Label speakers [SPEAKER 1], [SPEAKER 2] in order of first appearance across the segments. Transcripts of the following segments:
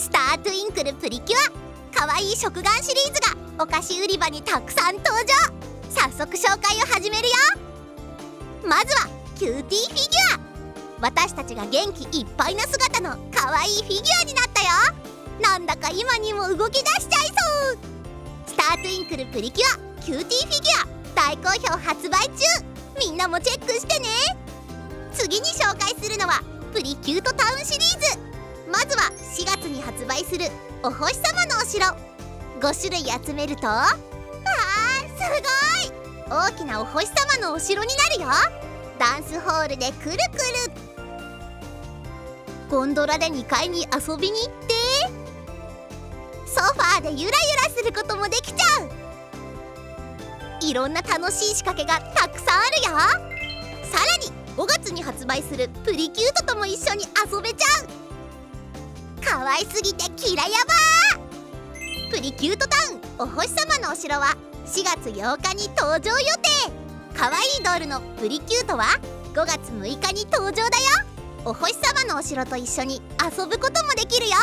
[SPEAKER 1] スタートゥインクルプリキュア。かわいい食玩シリーズがお菓子売り場にたくさん登場。早速紹介を始めるよ。まずはキューティーフィギュア。私たちが元気いっぱいな姿のかわいいフィギュアになったよ。なんだか今にも動き出しちゃいそう。スタートゥインクルプリキュアキューティーフィギュア。大好評発売中。みんなもチェックしてね。次に紹介するのはプリキュートタウンシリーズ。4月に発売するお星様のお城。5種類集めるとわあすごい。大きなお星様のお城になるよ。ダンスホールでくるくる。ゴンドラで2階に遊びに行ってソファーでゆらゆらすることもできちゃう。いろんな楽しい仕掛けがたくさんあるよ。さらに5月に発売するプリキュートとも一緒に遊べちゃう。愛すぎてキラヤバー。プリキュートタウンお星様のお城は4月8日に登場予定。可愛いドールのプリキュートは5月6日に登場だよ。お星様のお城と一緒に遊ぶこともできるよ。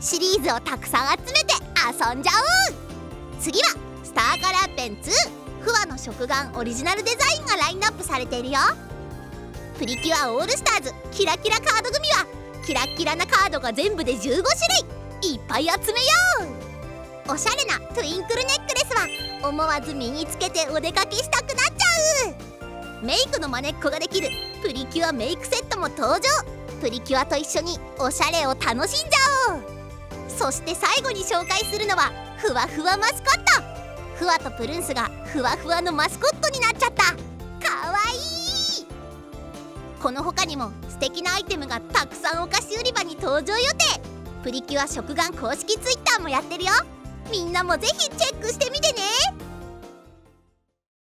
[SPEAKER 1] シリーズをたくさん集めて遊んじゃおう。次はスターカラーペンにフワの食玩オリジナルデザインがラインナップされているよ。プリキュアオールスターズキラキラカキラッキラなカードが全部で15種類。いっぱい集めよう。おしゃれなトゥインクルネックレスは思わず身につけてお出かけしたくなっちゃう。メイクのまねっこができる。プリキュアメイクセットも登場。プリキュアと一緒におしゃれを楽しんじゃおう。そして最後に紹介するのはふわふわマスコット。ふわとプルンスがふわふわのマスコット。この他にも素敵なアイテムがたくさんお菓子売り場に登場予定。プリキュア食玩公式 Twitter もやってるよ。みんなもぜひチェックしてみて